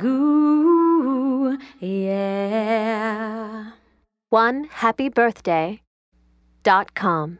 goo, yeah. One happy birthday dot com.